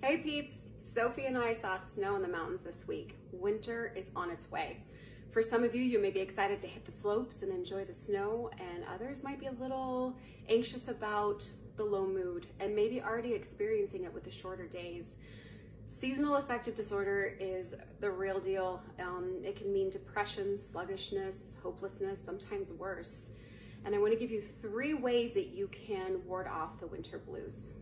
Hey peeps, Sophie and I saw snow in the mountains this week. Winter is on its way. For some of you, you may be excited to hit the slopes and enjoy the snow, and others might be a little anxious about the low mood and maybe already experiencing it with the shorter days. Seasonal affective disorder is the real deal. Um, it can mean depression, sluggishness, hopelessness, sometimes worse. And I want to give you three ways that you can ward off the winter blues.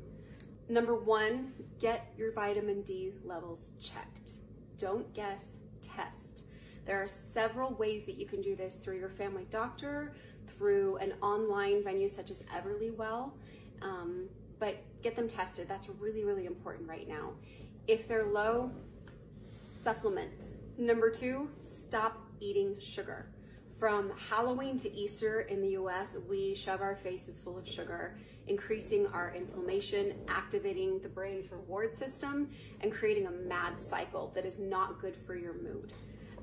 Number one, get your vitamin D levels checked. Don't guess, test. There are several ways that you can do this through your family doctor, through an online venue such as Everlywell, um, but get them tested. That's really, really important right now. If they're low, supplement. Number two, stop eating sugar. From Halloween to Easter in the US, we shove our faces full of sugar, increasing our inflammation, activating the brain's reward system, and creating a mad cycle that is not good for your mood.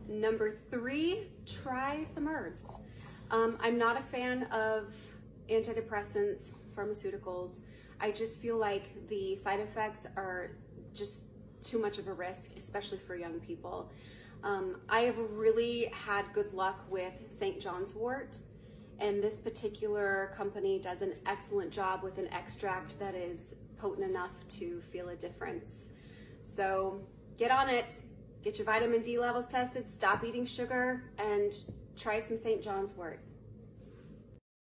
Number three, try some herbs. Um, I'm not a fan of antidepressants, pharmaceuticals. I just feel like the side effects are just too much of a risk, especially for young people. Um, I have really had good luck with St. John's wort, and this particular company does an excellent job with an extract that is potent enough to feel a difference. So get on it, get your vitamin D levels tested, stop eating sugar, and try some St. John's wort.